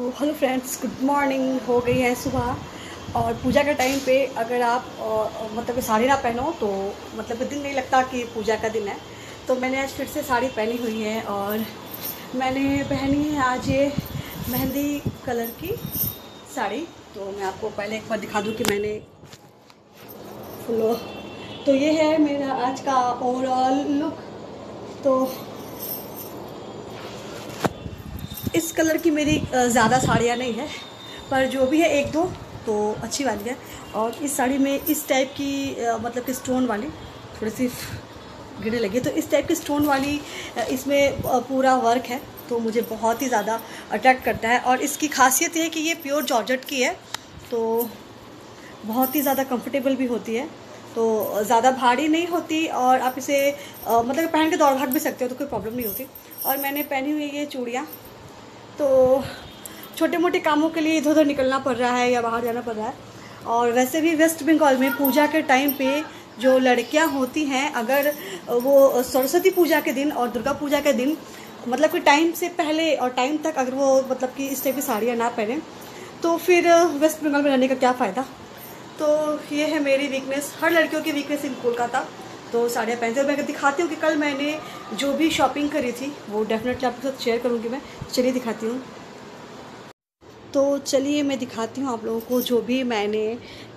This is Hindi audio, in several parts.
हेलो फ्रेंड्स गुड मॉर्निंग हो गई है सुबह। और पूजा के टाइम पे अगर आप मतलब साड़ी ना पहनो तो मतलब दिन नहीं लगता कि पूजा का दिन है। तो मैंने आज फिर से साड़ी पहनी हुई है और मैंने पहनी है आज ये मेहंदी कलर की साड़ी। तो मैं आपको पहले एक बार दिखा दूँ कि मैंने फुलो तो ये है मेरा आज का ओवरऑल लुक तो इस कलर की मेरी ज़्यादा साड़ियाँ नहीं है, पर जो भी है एक दो तो अच्छी वाली है। और इस साड़ी में इस टाइप की मतलब कि स्टोन वाली थोड़ी सी गिरने लगी तो इस टाइप की स्टोन वाली इसमें पूरा वर्क है तो मुझे बहुत ही ज़्यादा अट्रैक्ट करता है। और इसकी खासियत ये है कि ये प्योर जॉर्जट की है तो बहुत ही ज़्यादा कंफर्टेबल भी होती है। तो ज़्यादा भारी नहीं होती और आप इसे मतलब पहन के दौड़ भाग भी सकते हो तो कोई प्रॉब्लम नहीं होती। और मैंने पहनी हुई ये चूड़ियाँ तो छोटे मोटे कामों के लिए इधर उधर निकलना पड़ रहा है या बाहर जाना पड़ रहा है। और वैसे भी वेस्ट बंगाल में पूजा के टाइम पे जो लड़कियाँ होती हैं, अगर वो सरस्वती पूजा के दिन और दुर्गा पूजा के दिन मतलब कि टाइम से पहले और टाइम तक अगर वो मतलब कि इस टाइप की साड़ियाँ ना पहने तो फिर वेस्ट बंगाल में रहने का क्या फ़ायदा? तो ये है मेरी वीकनेस हर लड़कियों की वीकनेस इन कोलकाता। तो साड़ियाँ पहनते और मैं अगर दिखाती हूँ कि कल मैंने जो भी शॉपिंग करी थी, वो डेफिनेटली आपके साथ शेयर करूँगी मैं। चलिए दिखाती हूँ। तो चलिए मैं दिखाती हूँ आप लोगों को जो भी मैंने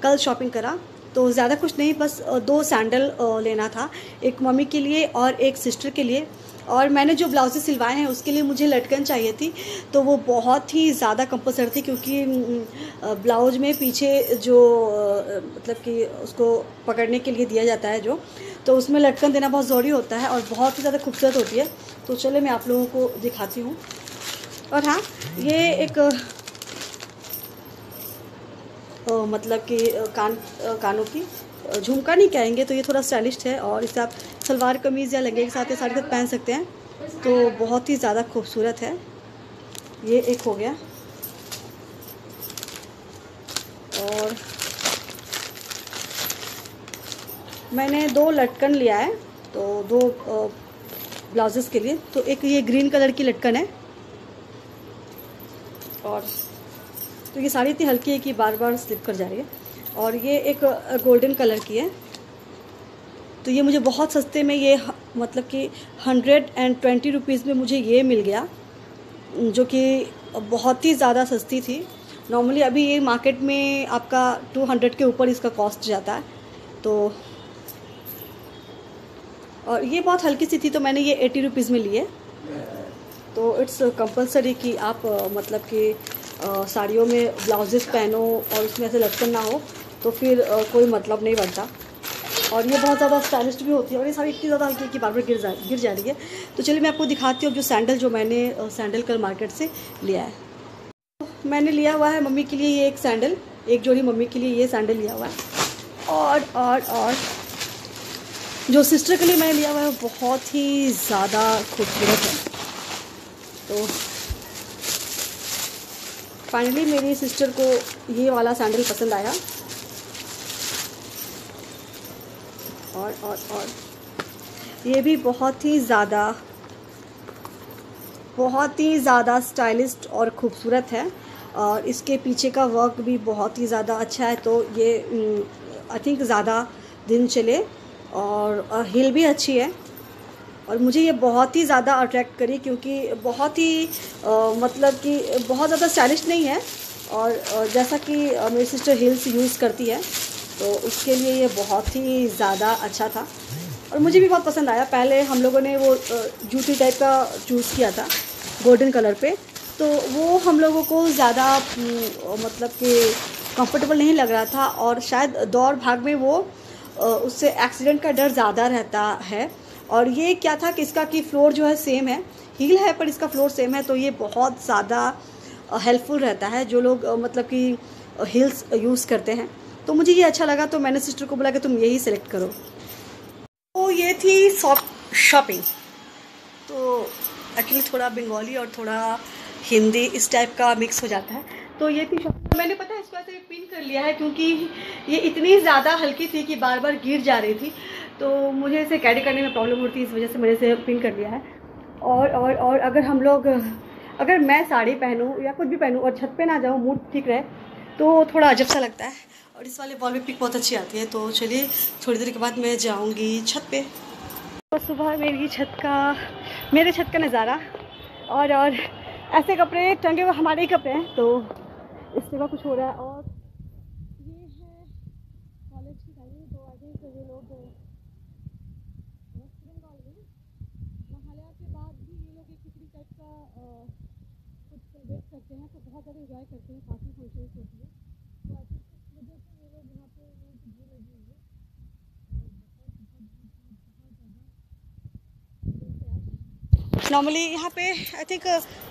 कल शॉपिंग करा। तो ज़्यादा कुछ नहीं, बस दो सैंडल लेना था। एक मम्मी के लिए और एक सिस्टर के लिए। और मैंने जो ब्लाउजेज सिलवाए हैं उसके लिए मुझे लटकन चाहिए थी तो वो बहुत ही ज़्यादा कंपलसरी थी क्योंकि ब्लाउज में पीछे जो मतलब कि उसको पकड़ने के लिए दिया जाता है जो तो उसमें लटकन देना बहुत ज़रूरी होता है और बहुत ही ज़्यादा खूबसूरत होती है। तो चले मैं आप लोगों को दिखाती हूँ। और हाँ ये एक ओ, मतलब कि कान कानों की झुमका नहीं कहेंगे तो ये थोड़ा स्टाइलिश है और इसे आप सलवार कमीज़ या लहंगे के साथ या साड़ी के साथ पहन सकते हैं। तो बहुत ही ज़्यादा खूबसूरत है। ये एक हो गया। और मैंने दो लटकन लिया है तो दो ब्लाउजेस के लिए। तो एक ये ग्रीन कलर की लटकन है। और तो ये साड़ी इतनी हल्की है कि बार बार स्लिप कर जा रही है। और ये एक गोल्डन कलर की है। तो ये मुझे बहुत सस्ते में ये मतलब कि हंड्रेड एंड ट्वेंटी रुपीज़ में मुझे ये मिल गया, जो कि बहुत ही ज़्यादा सस्ती थी। नॉर्मली अभी ये मार्केट में आपका टू हंड्रेड के ऊपर इसका कॉस्ट जाता है। तो और ये बहुत हल्की सी थी तो मैंने ये एटी रुपीज़ में लिए तो इट्स कंपलसरी कि आप मतलब कि साड़ियों में ब्लाउजेस पहनो और उसमें ऐसे लटकन ना हो। तो फिर आ, कोई मतलब नहीं बनता। और ये बहुत ज़्यादा स्टाइलिश भी होती है और ये सारी इतनी ज़्यादा हल्की की बार बार गिर जा गिर जा रही है तो चलिए मैं आपको दिखाती हूँ अब जो सैंडल जो मैंने सैंडल कल मार्केट से लिया है। तो मैंने लिया हुआ है मम्मी के लिए ये एक सैंडल एक जोड़ी मम्मी के लिए ये सैंडल लिया हुआ है। और और और जो सिस्टर के लिए मैंने लिया हुआ है बहुत ही ज़्यादा खूबसूरत है। तो फाइनली मेरी सिस्टर को ये वाला सैंडल पसंद आया। और और और। ये भी बहुत ही ज़्यादा बहुत ही ज़्यादा स्टाइलिस्ट और ख़ूबसूरत है। और इसके पीछे का वर्क भी बहुत ही ज़्यादा अच्छा है तो ये आई थिंक ज़्यादा दिन चले और हिल भी अच्छी है। और मुझे ये बहुत ही ज़्यादा अट्रैक्ट करी क्योंकि बहुत ही आ, मतलब कि बहुत ज़्यादा स्टाइलिश नहीं है। और, जैसा कि मेरी सिस्टर हिल्स यूज़ करती है तो उसके लिए ये बहुत ही ज़्यादा अच्छा था। और मुझे भी बहुत पसंद आया। पहले हम लोगों ने वो जूती टाइप का चूज़ किया था गोल्डन कलर पे। तो वो हम लोगों को ज़्यादा मतलब कि कंफर्टेबल नहीं लग रहा था और शायद दौड़ भाग में वो उससे एक्सीडेंट का डर ज़्यादा रहता है। और ये क्या था कि इसका कि फ्लोर जो है सेम है। हील है, पर इसका फ्लोर सेम है तो ये बहुत ज़्यादा हेल्पफुल रहता है जो लोग मतलब कि हील्स यूज़ करते हैं। तो मुझे ये अच्छा लगा तो मैंने सिस्टर को बोला कि तुम यही सेलेक्ट करो। तो ये थी शॉपिंग तो एक्चुअली थोड़ा बंगाली और थोड़ा हिंदी इस टाइप का मिक्स हो जाता है। तो ये थी शॉपिंग मैंने, पता है, इसको ऐसे पिन कर लिया है क्योंकि ये इतनी ज़्यादा हल्की थी कि बार बार गिर जा रही थी। तो मुझे इसे कैरी करने में प्रॉब्लम होती इस वजह से मैंने इसे पिन कर लिया है। और और और अगर हम लोग, अगर मैं साड़ी पहनूँ या कुछ भी पहनूँ और छत पे ना जाऊँ मूड ठीक रहे तो थोड़ा अजब सा लगता है। और इस वाले बॉल में पिक बहुत अच्छी आती है तो चलिए थोड़ी देर के बाद मैं जाऊँगी छत पे। तो सुबह मेरी छत का, मेरे छत का नज़ारा और और ऐसे कपड़े टंगे हुए हमारे ही कपड़े हैं तो इसके बाद कुछ हो रहा है और ये है कॉलेज की टाइमिंग तो आई थिंक ये लोग वेस्ट बंगाल में महालया के बाद भी ये लोग एक किसी टाइप का कुछ सेलिब्रेट करते हैं तो बहुत ज़्यादा इन्जॉय करते हैं काफ़ी फ़ंक्शन होती है तो आई थिंक इस वजह से ये लोग यहाँ पे भीड़ लगी हुई है नॉर्मली यहाँ पे आई थिंक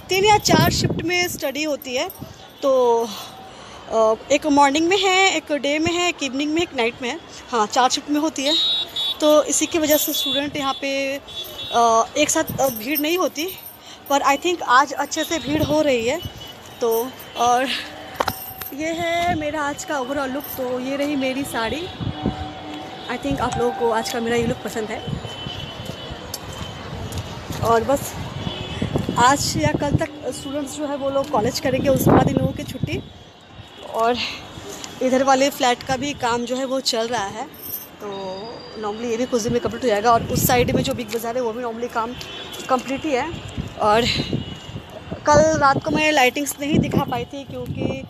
तीन या चार शिफ्ट में स्टडी होती है। तो एक मॉर्निंग में है, एक डे में है, एक इवनिंग में, एक नाइट में है। हाँ चार शिफ्ट में होती है। तो इसी की वजह से स्टूडेंट यहाँ पे एक साथ भीड़ नहीं होती। पर आई थिंक आज अच्छे से भीड़ हो रही है। तो और ये है मेरा आज का ओवरऑल लुक तो ये रही मेरी साड़ी। आई थिंक आप लोगों को आज का मेरा ये लुक पसंद है। और बस आज या कल तक स्टूडेंट्स जो है वो लोग कॉलेज करेंगे उसके बाद इन लोगों की छुट्टी। और इधर वाले फ्लैट का भी काम जो है वो चल रहा है। तो नॉर्मली ये भी कुछ दिन में कंप्लीट हो जाएगा और उस साइड में जो बिग बाज़ार है, वो भी नॉर्मली काम कंप्लीट ही है। और कल रात को मैं लाइटिंग्स नहीं दिखा पाई थी क्योंकि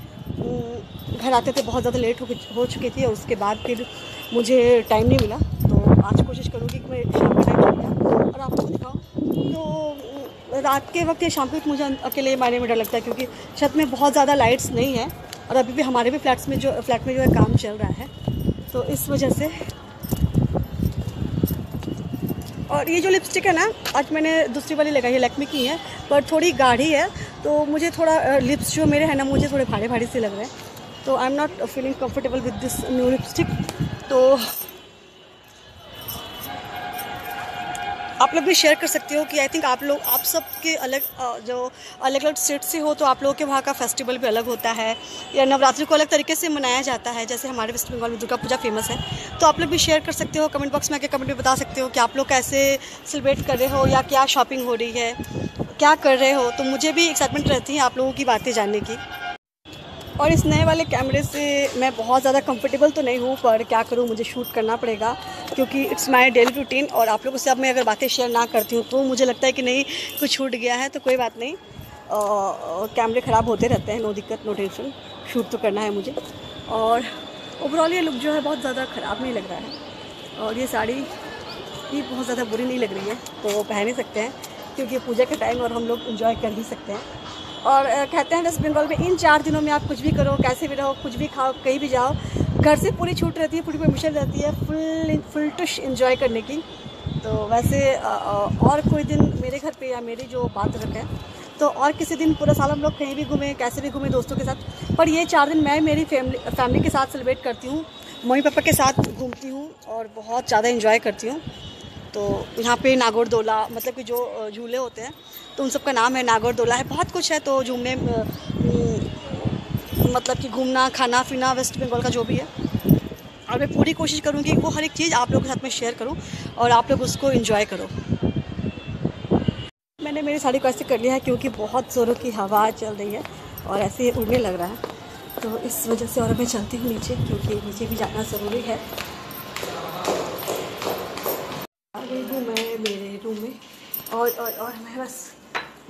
घर आते थे, बहुत ज़्यादा लेट हो चुकी थी और उसके बाद फिर मुझे टाइम नहीं मिला। तो आज कोशिश करूँगी कि मैं शाम का टाइम और आपको दिखाऊँ। तो रात के वक्त या शाम के वक्त मुझे अकेले मायने में डर लगता है क्योंकि छत में बहुत ज़्यादा लाइट्स नहीं है और अभी भी हमारे भी फ्लैट्स में जो फ्लैट में जो है काम चल रहा है। तो इस वजह से और ये जो लिपस्टिक है ना, आज मैंने दूसरी वाली लगाई है लैक्मी की है, पर थोड़ी गाढ़ी है तो मुझे थोड़ा लिप्स जो मेरे हैं ना, मुझे थोड़े भारी भारी से लग रहे हैं। तो I am not feeling comfortable with this new lipstick तो आप लोग भी शेयर कर सकते हो कि आई थिंक आप लोग, आप सब के अलग जो अलग अलग स्टेट से हो तो आप लोगों के वहाँ का फेस्टिवल भी अलग होता है। या नवरात्रि को अलग तरीके से मनाया जाता है, जैसे हमारे वेस्ट बंगाल में दुर्गा पूजा फ़ेमस है। तो आप लोग भी शेयर कर सकते हो कमेंट बॉक्स में आके कमेंट में बता सकते हो कि आप लोग कैसे सेलिब्रेट कर रहे हो या क्या शॉपिंग हो रही है, क्या कर रहे हो। तो मुझे भी एक्साइटमेंट रहती है आप लोगों की बातें जानने की। और इस नए वाले कैमरे से मैं बहुत ज़्यादा कंफर्टेबल तो नहीं हूँ, पर क्या करूँ, मुझे शूट करना पड़ेगा, क्योंकि इट्स माय डेली रूटीन और आप लोगों से अब मैं अगर बातें शेयर ना करती हूँ तो मुझे लगता है कि नहीं, कुछ छूट गया है तो कोई बात नहीं। कैमरे ख़राब होते रहते हैं, नो दिक्कत, नो टेंशन शूट तो करना है मुझे। और ओवरऑल ये लुक जो है बहुत ज़्यादा ख़राब नहीं लग रहा है। और ये साड़ी भी बहुत ज़्यादा बुरी नहीं लग रही है तो पहन ही सकते हैं, क्योंकि पूजा का टाइम और हम लोग इन्जॉय कर ही सकते हैं। और कहते हैं वेस्ट बंगाल में इन चार दिनों में आप कुछ भी करो, कैसे भी रहो, कुछ भी खाओ, कहीं भी जाओ, घर से पूरी छूट रहती है, पूरी परमिशन रहती है, फुल फुल टुश इन्जॉय करने की। तो वैसे और कोई दिन मेरे घर पे या मेरी जो बात रखे तो और किसी दिन पूरा साल हम लोग कहीं भी घूमें, कैसे भी घूमें दोस्तों के साथ, पर ये चार दिन मैं मेरी फैमिली फैमिली के साथ सेलिब्रेट करती हूँ, मम्मी पापा के साथ घूमती हूँ और बहुत ज़्यादा इन्जॉय करती हूँ। तो यहाँ पे नागौरदोला मतलब कि जो झूले होते हैं तो उन सबका नाम है नागौरदोला है, बहुत कुछ है तो झूमने मतलब कि घूमना, खाना पीना वेस्ट बंगाल का जो भी है। और मैं पूरी कोशिश करूँगी वो हर एक चीज़ आप लोगों के साथ में शेयर करूँ और आप लोग उसको इन्जॉय करो। मैंने मेरी साड़ी को ऐसे कर लिया है क्योंकि बहुत ज़ोरों की हवा चल रही है और ऐसे उड़ने लग रहा है। तो इस वजह से और मैं चलती हूँ नीचे क्योंकि नीचे भी जाना ज़रूरी है। आ गई हूँ मैं मेरे रूम में और और और मैं बस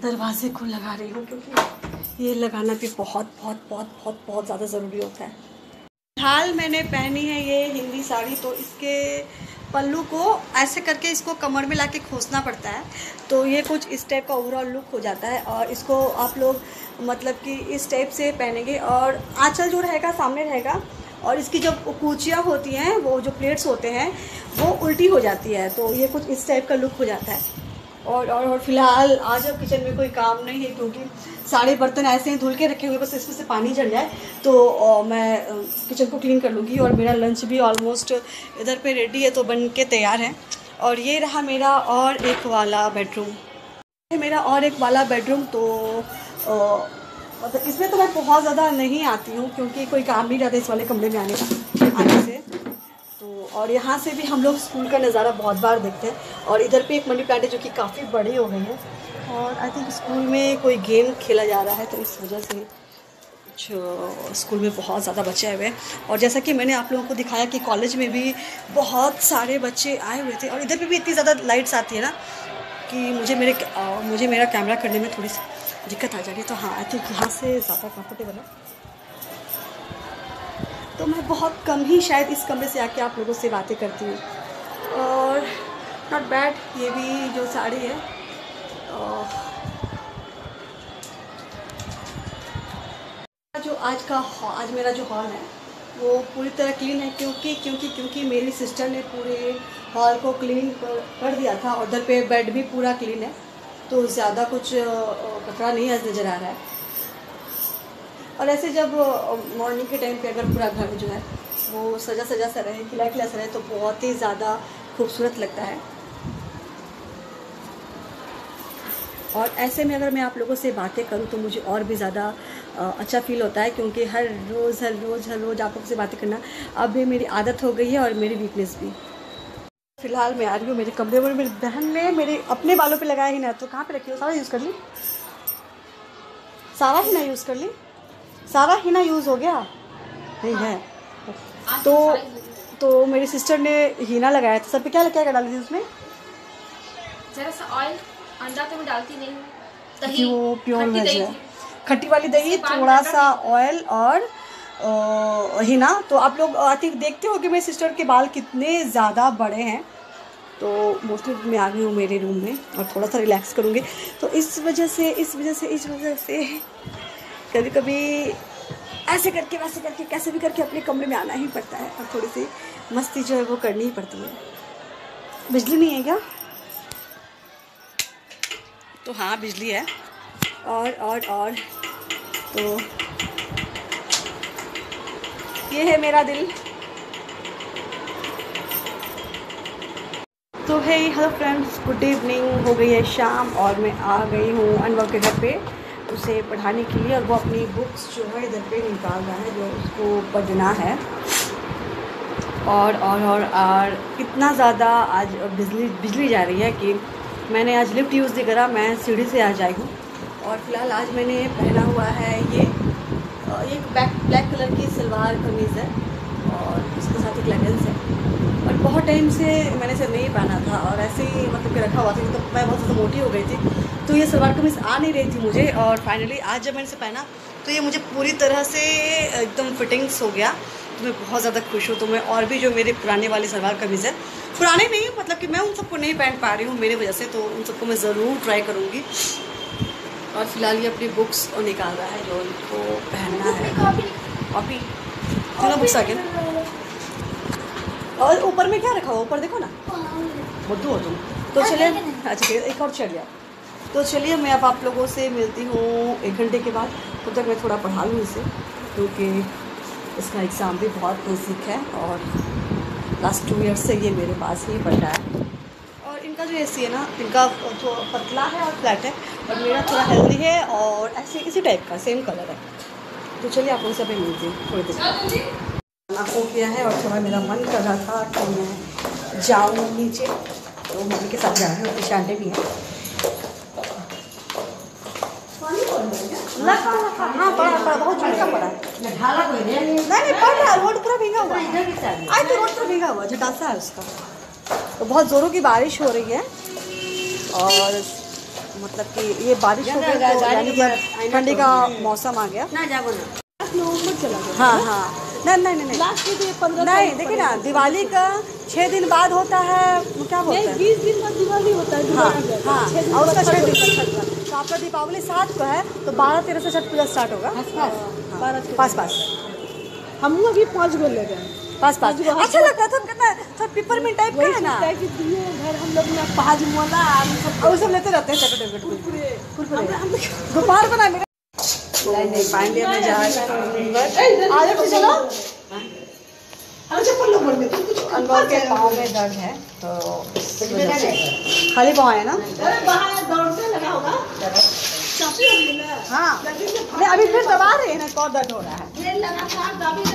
दरवाजे को लगा रही हूँ क्योंकि ये लगाना भी बहुत बहुत बहुत बहुत बहुत ज़्यादा ज़रूरी होता है। फ़िलहाल मैंने पहनी है ये हिंदी साड़ी तो इसके पल्लू को ऐसे करके इसको कमर में लाके खोसना पड़ता है तो ये कुछ इस टाइप का ओवरऑल लुक हो जाता है और इसको आप लोग मतलब कि इस टाइप से पहनेंगे और आँचल जो रहेगा, सामने रहेगा और इसकी जो कूचियाँ होती हैं, वो जो प्लेट्स होते हैं, वो उल्टी हो जाती है तो ये कुछ इस टाइप का लुक हो जाता है। और और और फ़िलहाल आज अब किचन में कोई काम नहीं है क्योंकि सारे बर्तन ऐसे हैं, धुल के रखे हुए, बस इसमें से पानी चढ़ जाए। तो मैं किचन को क्लीन कर लूँगी और मेरा लंच भी ऑलमोस्ट इधर पे रेडी है तो बन के तैयार है। और ये रहा मेरा और एक वाला बेडरूम मेरा और एक वाला बेडरूम तो मतलब इसमें तो मैं बहुत ज़्यादा नहीं आती हूँ, क्योंकि कोई काम नहीं रहता इस वाले कमरे में आने का, आने से। और यहाँ से भी हम लोग स्कूल का नज़ारा बहुत बार देखते हैं। और इधर पे एक मनी प्लांट है जो कि काफ़ी बड़ी हो गई है। और आई थिंक स्कूल में कोई गेम खेला जा रहा है तो इस वजह से कुछ स्कूल में बहुत ज़्यादा बच्चे आए हुए हैं। और जैसा कि मैंने आप लोगों को दिखाया कि कॉलेज में भी बहुत सारे बच्चे आए हुए थे, और इधर पे भी इतनी ज़्यादा लाइट्स आती है ना कि मुझे मेरे मुझे मेरा कैमरा करने में थोड़ी सी दिक्कत आ जा रही है। तो हाँ आई थिंक यहाँ से ज़्यादा कंफर्टेबल है। तो मैं बहुत कम ही शायद इस कमरे से आके आप लोगों से बातें करती हूँ। और नॉट बैड ये भी जो साड़ी है। जो आज का आज मेरा जो हॉल है वो पूरी तरह क्लीन है क्योंकि क्योंकि क्योंकि मेरी सिस्टर ने पूरे हॉल को क्लीन कर, दिया था उधर पे बेड भी पूरा क्लीन है। तो ज़्यादा कुछ कचरा नहीं आज नज़र आ रहा है। और ऐसे जब मॉर्निंग के टाइम पे अगर पूरा घर जो है, वो सजा सजा सा रहे खिला खिला सा रहे तो बहुत ही ज़्यादा खूबसूरत लगता है। और ऐसे में अगर मैं आप लोगों से बातें करूँ तो मुझे और भी ज़्यादा अच्छा फील होता है, क्योंकि हर रोज़ हर रोज़ हर रोज़ आप लोगों से बातें करना, अब ये मेरी आदत हो गई है और मेरी वीकनेस भी। फ़िलहाल मैं आ रही हूँ मेरे कमरे में मेरी बहन ने मेरे अपने बालों पे लगाया ही ना तो कहाँ पे रखी हो? सारा यूज़ कर ली? सारा ही ना यूज़ कर ली? सारा ही ना यूज़ हो गया? नहीं है। तो तो मेरी सिस्टर ने हीना लगाया था। सब पे क्या क्या डाली थी उसमें? जरा सा ऑयल अंडा तो मैं डालती नहीं दही वो प्योर वेज है। खट्टी वाली दही थोड़ा सा ऑयल और हिना। तो आप लोग आई थिंक देखते हो कि मेरे सिस्टर के बाल कितने ज़्यादा बड़े हैं? तो मोस्टली मैं आ गई हूँ मेरे रूम में और थोड़ा सा रिलैक्स करूँगी। तो इस वजह से इस वजह से इस वजह से कभी कभी ऐसे करके वैसे करके कैसे भी करके अपने कमरे में आना ही पड़ता है और थोड़ी सी मस्ती जो है वो करनी ही पड़ती है। बिजली नहीं है क्या? तो हाँ बिजली है। और और और तो ये है मेरा दिल। तो है हेलो फ्रेंड्स गुड इवनिंग हो गई है शाम और मैं आ गई हूँ अनवर के घर पे। उसे पढ़ाने के लिए और वो अपनी बुक्स जो है इधर पे निकाल रहा है, जो उसको पढ़ना है। और और और और इतना ज़्यादा आज बिजली बिजली जा रही है कि मैंने आज लिफ्ट यूज़ नहीं करा, मैं सीढ़ी से आज आई हूँ। और फ़िलहाल आज मैंने पहना हुआ है ये एक बैक ब्लैक कलर की सलवार कमीज़ है और उसके साथ एक लेगेंस है। और बहुत टाइम से मैंने इसे नहीं पहना था और ऐसे ही मतलब कि रखा हुआ था तो मैं बहुत ज़्यादा मोटी हो गई थी। तो ये सलवार कमीज़ आ नहीं रही थी मुझे और फाइनली आज जब मैंने इसे पहना तो ये मुझे पूरी तरह से एकदम फिटिंग्स हो गया। तो मैं बहुत ज़्यादा खुश हूँ। तो मैं और भी जो मेरे पुराने वाले सलवार कमीज़ है पुराने नहीं मतलब कि मैं उन सबको नहीं पहन पा रही हूँ मेरी वजह से तो उन सबको मैं ज़रूर ट्राई करूँगी। और फ़िलहाल ये अपनी बुक्स निकाल रहा है जो उनको पहनना है। कॉपी चलो बुक्स आ गया और ऊपर में क्या रखा हुआ? ऊपर देखो ना। बुद्धू हो तुम। तो चले। अच्छा एक और चढ़ गया। तो चलिए मैं अब आप लोगों से मिलती हूँ एक घंटे के बाद, तब तो तक मैं थोड़ा पढ़ा लूँ इसे, क्योंकि इसका एग्ज़ाम भी बहुत नज़दीक है और लास्ट टू ईयर्स से ये मेरे पास ही पढ़ रहा है। और इनका जो एसी है ना, इनका जो पतला है और फ्लैट है और मेरा थोड़ा हेल्दी है और ऐसे इसी टाइप का सेम कलर है। तो चलिए आप उनसे सब मिलती हूँ थोड़ी देर खाना हो गया है और थोड़ा मेरा मन कर रहा था कि मैं जाऊँ नीचे तो मम्मी के साथ जा रही हूँ शांडे भी हैं। हाँ पड़ा पड़ा बहुत झटका पड़ा नहीं नहीं पड़ रहा रोड पूरा भीगा हुआ आज तो रोड पूरा भीगा हुआ झटासा है उसका तो बहुत ज़ोरों की बारिश हो रही है और मतलब कि ये बारिश हो गई तो यानी कि ठंडी का मौसम आ गया हाँ हाँ नहीं नहीं नहीं नहीं नहीं देखिए ना दिवाली का छः दिन बाद होता है क्या बोलते हैं। बीस दिन बाद दिवाली होता है हाँ हाँ और उसका छः दिन तो आपका दीपावली सात को है तो बारह तेरह से छठ पूजा स्टार्ट होगा। पास पास। हम अभी पाँच गो ले गए। पास पास। अच्छा लगता था कितना थोड़ा पिपरमिंट टाइप का है ना? कि दिए घर हम लोग में पाँच मोला और सब लेते रहते हैं कुरकुरे। कुरकुरे। दोपहर बना मेरा नहीं नहीं फाइनली मैं जा रही हूँ। आज चलो चप्पल लो बोल में कुछ अनवर के पाँव में दर्द है तो खाली पाँव है ना? हो। हाँ नहीं अभी फिर दबा रहे हैं ना कौन दर्द हो रहा है। लगातार दर्द है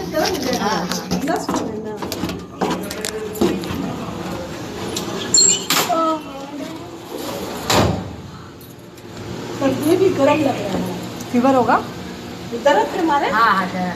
ये भी गर्म लग रहा है। फीवर होगा? दर्द है हमारे हाँ हाँ जरा जरा थोड़ा तुमसे आगे बेटा तो क्या मेरा अलग से जरा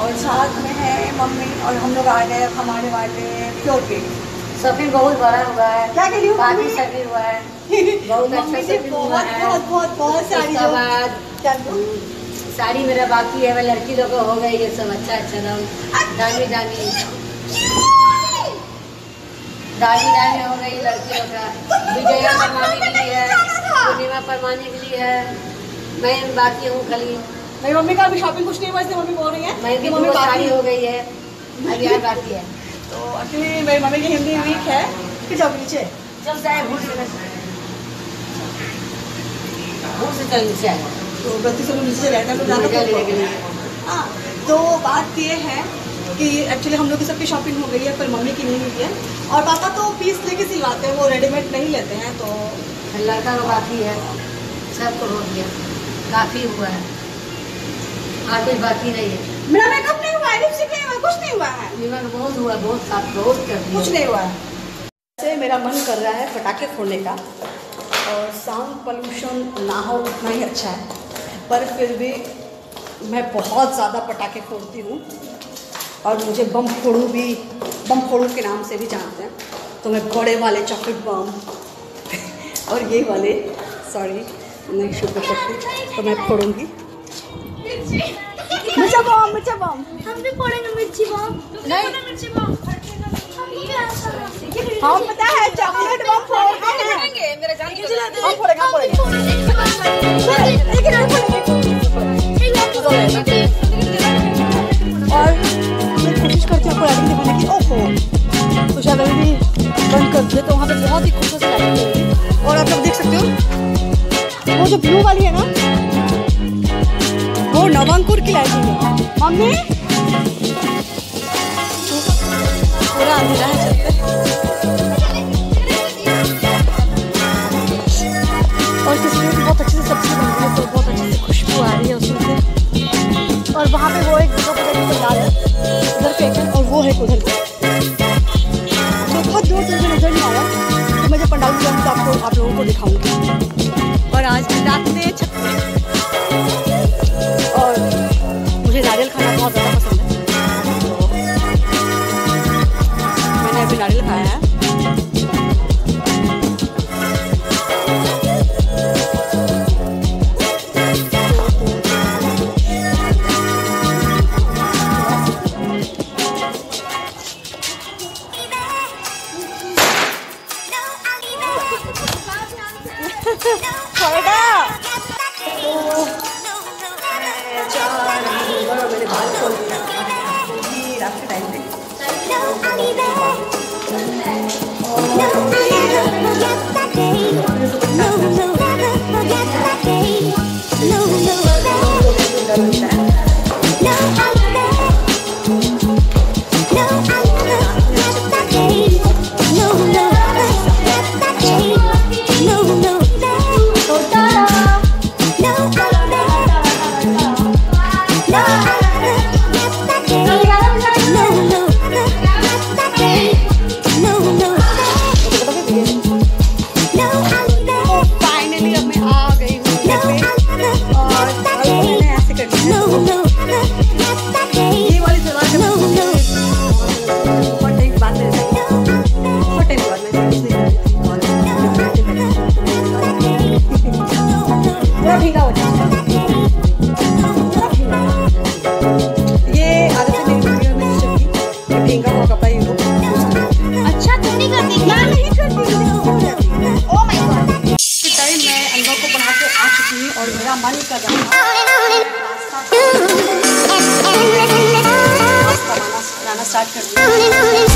और साथ में है मम्मी और हम लोग आ गए हमारे वाले प्योर के शॉपिंग बहुत बड़ा हुआ है। क्या कह रही हो काफ़ी? हुआ है। बहुत अच्छा मम्मी हुआ बहुत है। बहुत बहुत बहुत सारी बाद साड़ी मेरा बाकी है मैं लड़की लोग हो गई ये सब अच्छा अच्छा दाम दामी दामी। दामी दामी हो गई लड़की लोग का। विजया परमाने के लिए है पूर्णिमा परमाने के लिए है। मैं बाकी हूँ खाली मेरी मम्मी का अभी शॉपिंग कुछ नहीं हुआ इसलिए मम्मी बोल रही है मैं कि मम्मी बाकी हो गई है अभी यार बाकी है। तो एक्चुअली मेरी मम्मी की हिंदी वीक है। कि जाओ नीचे। चल जाए भूल से चल। नीचे आए तो गलती से लोग नीचे रहते हैं तो के तो हाँ। तो बात ये है कि एक्चुअली हम लोग की सबकी शॉपिंग हो गई है पर मम्मी की नहीं हुई है। और पापा तो पीस लेके सिलवाते हैं वो रेडीमेड नहीं लेते हैं तो लड़का को बाकी है सबको हो गया काफ़ी हुआ है। और कुछ बाकी नहीं है। मेरा मेकअप नहीं हुआ है लिपस्टिक नहीं हुआ कुछ नहीं हुआ है। बहुत हुआ बहुत साफ़ बहुत कर कुछ नहीं हुआ है। से मेरा मन कर रहा है पटाखे फोड़ने का। और साउंड पोल्यूशन ना हो उतना ही अच्छा है। पर फिर भी मैं बहुत ज़्यादा पटाखे फोड़ती हूँ। और मुझे बम फोड़ू भी बम फोड़ू के नाम से भी जानते हैं। तो मैं बड़े वाले चॉकलेट बम और ये वाले सॉरी नहीं शूट करती तो मैं फोड़ूँगी। मिर्चा बम मिर्चा बम। हम भी फोड़ेंगे मिर्ची बम। नहीं। मिर्ची बम। हम पता है चॉकलेट बम हैं। मेरे जान के हम फोड़ेंगे हम फोड़ेंगे लेकिन हम फोड़ेंगे और मैं कोशिश करती हूँ आपको लाइटिंग दिखाने की। ओहो तो शायद अभी भी बंद कर दिया तो वहाँ पे बहुत ही खूबसूरत लाइटिंग और आप लोग देख सकते हो वो जो ब्लू वाली है ना लाइटिंग है मम्मी? पूरा अंधेरा है। पे और किसी में बहुत अच्छे से सब्ज़ी बन रही है तो बहुत अच्छे से खुशबू आ रही है उसमें से और वहाँ पे वो एक दो पता नहीं पंडाल है, उधर पे एक और वो है उधर तो बहुत दूर में नज़र नहीं आया। तो मैं जब पंडाल जाऊँगी तो आपको आप लोगों को दिखाऊँगी। और आज रात में छत अभी नारियल खाया है। start your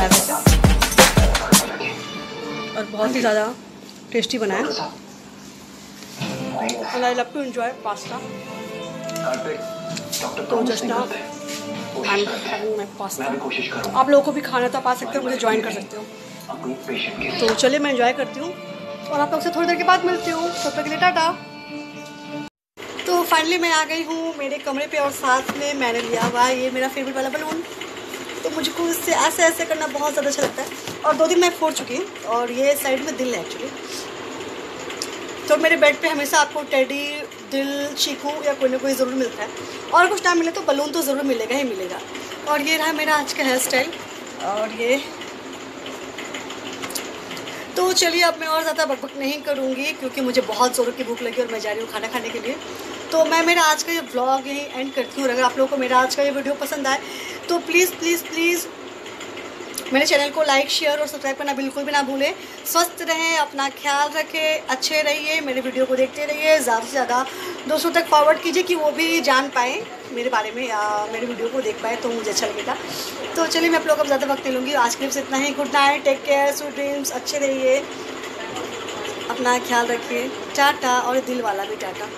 है। और बहुत ही ज़्यादा टेस्टी बना है। And I love to enjoy pasta. तो जस्ट नाउ आई पास्ता आप लोगों को भी खाना तो आप आ सकते हो, मुझे ज्वाइन कर सकते हो। तो चलिए मैं एंजॉय करती हूँ। और आप लोग से थोड़ी देर के बाद मिलती हूँ। तब तक के लिए टाटा। तो फाइनली मैं आ गई हूँ मेरे कमरे पे और साथ में मैंने लिया हुआ ये मेरा फेवरेट वाला बलून तो मुझको इससे ऐसे ऐसे करना बहुत ज़्यादा अच्छा लगता है। और दो दिन मैं फोड़ चुकी हूँ, और ये साइड में दिल है एक्चुअली तो मेरे बेड पे हमेशा आपको टेडी दिल, चीकू या कोई ना कोई ज़रूर मिलता है। और कुछ टाइम मिले तो बलून तो ज़रूर मिलेगा ही मिलेगा। और ये रहा मेरा आज का हेयर स्टाइल और ये। तो चलिए अब मैं और ज़्यादा बकबक नहीं करूँगी, क्योंकि मुझे बहुत ज़ोरों की भूख लगी और मैं जा रही हूँ खाना खाने के लिए। तो मैं, मेरा आज का ये ब्लॉग यहीं एंड करती हूँ। अगर आप लोगों को मेरा आज का ये वीडियो पसंद आए तो प्लीज़ प्लीज़ प्लीज़ मेरे चैनल को लाइक शेयर और सब्सक्राइब करना बिल्कुल भी ना भूलें। स्वस्थ रहें, अपना ख्याल रखें, अच्छे रहिए, मेरे वीडियो को देखते रहिए, ज़्यादा से ज़्यादा दोस्तों तक फॉरवर्ड कीजिए कि वो भी जान पाएँ मेरे बारे में या मेरे वीडियो को देख पाए तो मुझे अच्छा लगेगा। तो चलिए, मैं आप लोग अब ज़्यादा वक्त नहीं लूँगी। आज के लिए इतना ही। Good night take care sweet dreams अच्छे रहिए, अपना ख्याल रखिए। टाटा, और दिल वाला भी टाटा।